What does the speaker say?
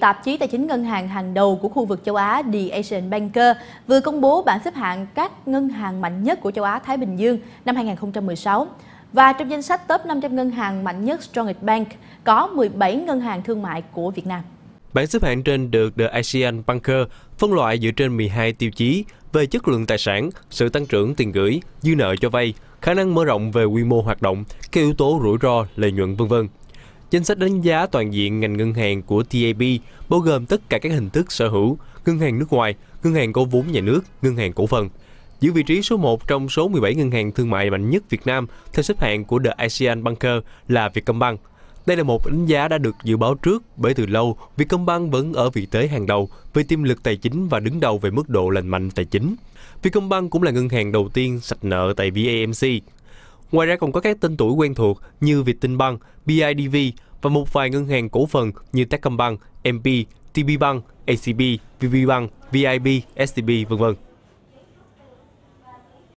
Tạp chí tài chính ngân hàng hàng đầu của khu vực châu Á The Asian Banker vừa công bố bảng xếp hạng các ngân hàng mạnh nhất của châu Á Thái Bình Dương năm 2016. Và trong danh sách top 500 ngân hàng mạnh nhất Strongest Bank có 17 ngân hàng thương mại của Việt Nam. Bảng xếp hạng trên được The Asian Banker phân loại dựa trên 12 tiêu chí về chất lượng tài sản, sự tăng trưởng tiền gửi, dư nợ cho vay, khả năng mở rộng về quy mô hoạt động, các yếu tố rủi ro, lợi nhuận vân vân. Danh sách đánh giá toàn diện ngành ngân hàng của TAB bao gồm tất cả các hình thức sở hữu, ngân hàng nước ngoài, ngân hàng có vốn nhà nước, ngân hàng cổ phần. Giữ vị trí số 1 trong số 17 ngân hàng thương mại mạnh nhất Việt Nam theo xếp hạng của The Asian Banker là Vietcombank. Đây là một đánh giá đã được dự báo trước bởi từ lâu, Vietcombank vẫn ở vị thế hàng đầu về tiềm lực tài chính và đứng đầu về mức độ lành mạnh tài chính. Vietcombank cũng là ngân hàng đầu tiên sạch nợ tại VAMC. Ngoài ra còn có các tên tuổi quen thuộc như Vietinbank, BIDV và một vài ngân hàng cổ phần như Techcombank, MP, TBBank, ACB, VPBank, VIB, STB, v.v.